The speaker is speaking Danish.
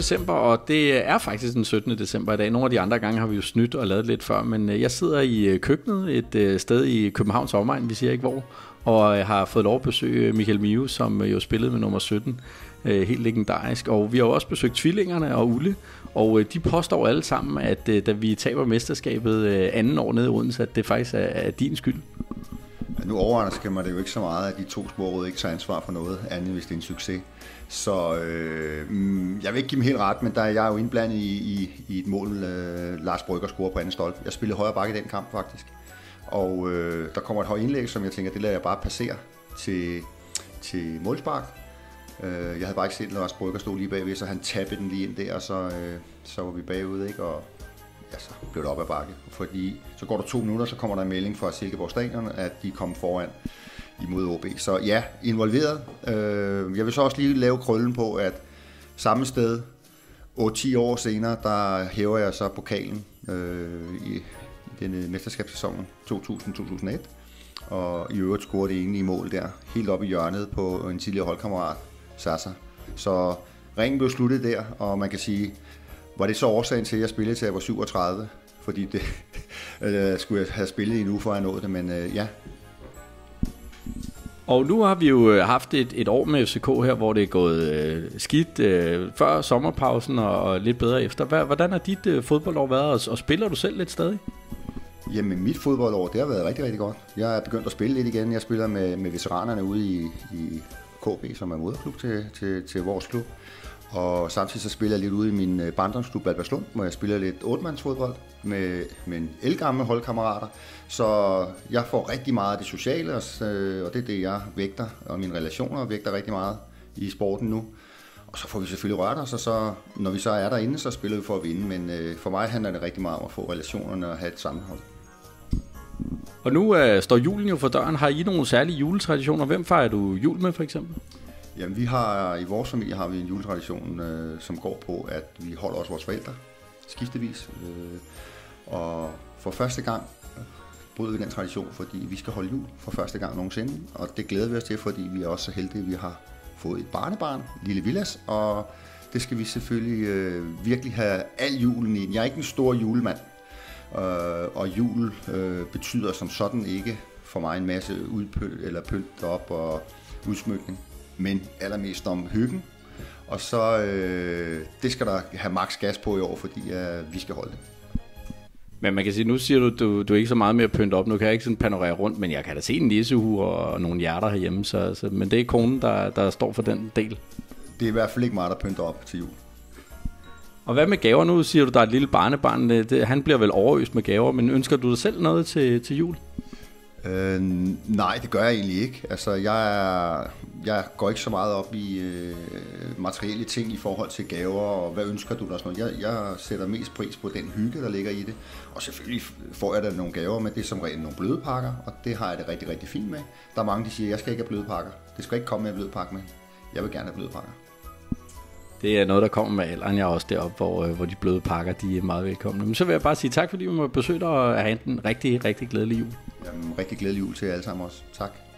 december, og det er faktisk den 17. december i dag. Nogle af de andre gange har vi jo snydt og lavet lidt før, men øh, jeg sidder i øh, køkkenet et øh, sted i Københavns omegn, vi siger ikke hvor, og jeg har fået lov at besøge Michael Miu, som jo spillede med nummer 17, helt legendarisk. Og vi har jo også besøgt tvillingerne og Ulle, og de påstår alle sammen, at da vi taber mesterskabet anden år nede i Odense, at det faktisk er din skyld. Nu overrasker man det jo ikke så meget, at de to sporråd ikke tager ansvar for noget andet, hvis det er en succes. Så øh, mm, jeg vil ikke give dem helt ret, men der er jeg jo indblandet i, i, i et mål, øh, Lars Brygger scorer på anden stolpe. Jeg spillede højre bakke i den kamp faktisk. Og øh, der kommer et højt indlæg, som jeg tænker, det lader jeg bare passere til, til målspark. Øh, jeg havde bare ikke set, at Lars Brygger stod lige bagved, så han tappede den lige ind der, og så, øh, så var vi bagud, ikke? Og altså, så blev det op ad bakke. Fordi så går der to minutter, så kommer der en melding fra Silkeborg Stadion, at de kommer foran imod OB. Så ja, involveret. Øh, jeg vil så også lige lave krøllen på, at samme sted, 8-10 år senere, der hæver jeg så pokalen øh, i, den mesterskabssæson 2000-2001. Og i øvrigt scorede det egentlig i mål der, helt op i hjørnet på en tidligere holdkammerat, Sasa. Så ringen blev sluttet der, og man kan sige, var det så årsagen til, at jeg spillede til jeg var 37? Fordi det øh, skulle jeg have spillet i en uge, for jeg nåede det, men øh, ja, og nu har vi jo øh, haft et, et år med FCK her, hvor det er gået øh, skidt øh, før sommerpausen og, og lidt bedre efter. Hvad, hvordan har dit øh, fodboldår været, og, og spiller du selv lidt stadig? Jamen, mit fodboldår, det har været rigtig, rigtig godt. Jeg er begyndt at spille lidt igen. Jeg spiller med, med veteranerne ude i, i KB, som er moderklub til, til, til vores klub. Og samtidig så spiller jeg lidt ude i min øh, barndomsklub Alberslund, hvor jeg spiller lidt otte-mandsfodbold med, med en elgamle holdkammerater. Så jeg får rigtig meget af det sociale, øh, og det er det, jeg vægter, og mine relationer vægter rigtig meget i sporten nu. Og så får vi selvfølgelig rørt os, og så, når vi så er derinde, så spiller vi for at vinde. Men øh, for mig handler det rigtig meget om at få relationerne og have et sammenhold. Og nu øh, står julen jo for døren. Har I nogle særlige juletraditioner? Hvem fejrer du jul med for eksempel? Jamen, vi har, i vores familie har vi en juletradition, øh, som går på, at vi holder også vores forældre skiftevis. Øh, og for første gang bryder vi den tradition, fordi vi skal holde jul for første gang nogensinde. Og det glæder vi os til, fordi vi er også så heldige, at vi har fået et barnebarn, Lille Villas, og det skal vi selvfølgelig øh, virkelig have al julen i. Jeg er ikke en stor julemand, øh, og jul øh, betyder som sådan ikke for mig en masse udpynt eller pynt op og udsmykning men allermest om hyggen. Og så øh, det skal der have maks gas på i år, fordi øh, vi skal holde det. Men man kan sige, nu siger du, du, du er ikke så meget mere pynt op. Nu kan jeg ikke sådan panorere rundt, men jeg kan da se en nissehue og nogle hjerter herhjemme. Så, så, men det er konen, der, der står for den del. Det er i hvert fald ikke meget, der pynter op til jul. Og hvad med gaver nu? Siger du, der er et lille barnebarn. Det, han bliver vel overøst med gaver, men ønsker du dig selv noget til, til jul? Øh, nej, det gør jeg egentlig ikke. Altså, jeg, er, jeg går ikke så meget op i øh, materielle ting i forhold til gaver, og hvad ønsker du der? Sådan noget. Jeg, jeg sætter mest pris på den hygge, der ligger i det. Og selvfølgelig får jeg da nogle gaver, men det er som regel nogle bløde pakker, og det har jeg det rigtig, rigtig fint med. Der er mange, der siger, at jeg skal ikke have bløde pakker. Det skal ikke komme med bløde pakke med. Jeg vil gerne have bløde pakker. Det er noget, der kommer med alderen. Jeg er også deroppe, hvor, øh, hvor de bløde pakker de er meget velkomne. Men så vil jeg bare sige tak, fordi vi må besøge dig og have en rigtig, rigtig glædelig jul. Jamen, rigtig glædelig jul til jer alle sammen også. Tak.